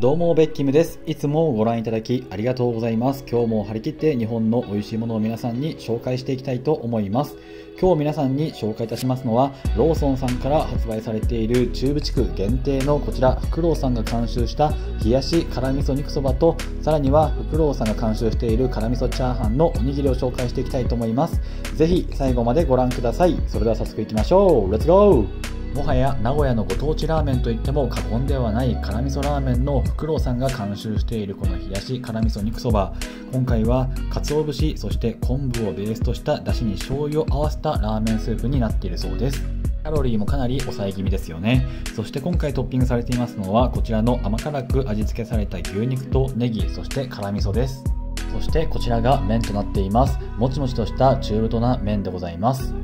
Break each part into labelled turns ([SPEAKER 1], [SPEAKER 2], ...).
[SPEAKER 1] どうも、ベッキムです。いつもご覧いただきありがとうございます。今日も張り切って日本の美味しいものを皆さんに紹介していきたいと思います。今日皆さんに紹介いたしますのは、ローソンさんから発売されている中部地区限定のこちら、フクロウさんが監修した冷やし辛味噌肉そばと、さらにはフクロウさんが監修している辛味噌チャーハンのおにぎりを紹介していきたいと思います。ぜひ最後までご覧ください。それでは早速いきましょう。レッツゴーもはや名古屋のご当地ラーメンといっても過言ではない辛味噌ラーメンのフクロウさんが監修しているこの冷やし辛味噌肉そば。今回は鰹節そして昆布をベースとしただしに醤油を合わせたラーメンスープになっているそうです。カロリーもかなり抑え気味ですよね。そして今回トッピングされていますのはこちらの甘辛く味付けされた牛肉とネギそして辛味噌です。そしてこちらが麺となっています。もちもちとした中太な麺でございます。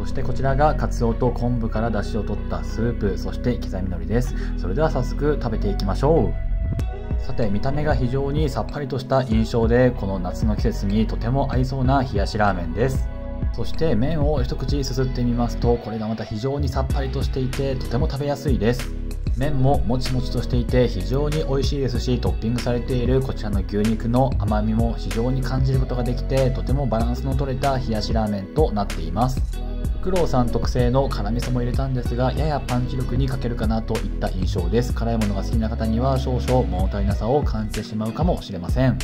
[SPEAKER 1] そしてこちらがカツオと昆布から出汁を取ったスープそして刻み海苔です。それでは早速食べていきましょう。さて見た目が非常にさっぱりとした印象でこの夏の季節にとても合いそうな冷やしラーメンです。そして麺を一口すすってみますとこれがまた非常にさっぱりとしていてとても食べやすいです。麺ももちもちとしていて非常に美味しいですしトッピングされているこちらの牛肉の甘みも非常に感じることができてとてもバランスの取れた冷やしラーメンとなっています。フクロウさん特製の辛味噌も入れたんですがややパンチ力に欠けるかなといった印象です。辛いものが好きな方には少々物足りなさを感じてしまうかもしれません。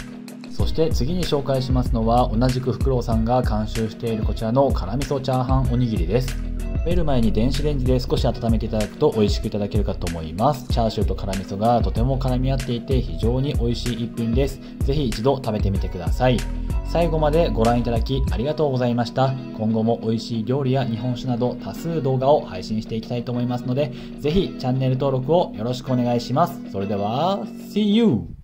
[SPEAKER 1] そして次に紹介しますのは同じくフクロウさんが監修しているこちらの辛味噌チャーハンおにぎりです。食べる前に電子レンジで少し温めていただくと美味しくいただけるかと思います。チャーシューと辛味噌がとても絡み合っていて非常に美味しい一品です。ぜひ一度食べてみてください。最後までご覧いただきありがとうございました。今後も美味しい料理や日本酒など多数動画を配信していきたいと思いますので、ぜひチャンネル登録をよろしくお願いします。それでは、See you!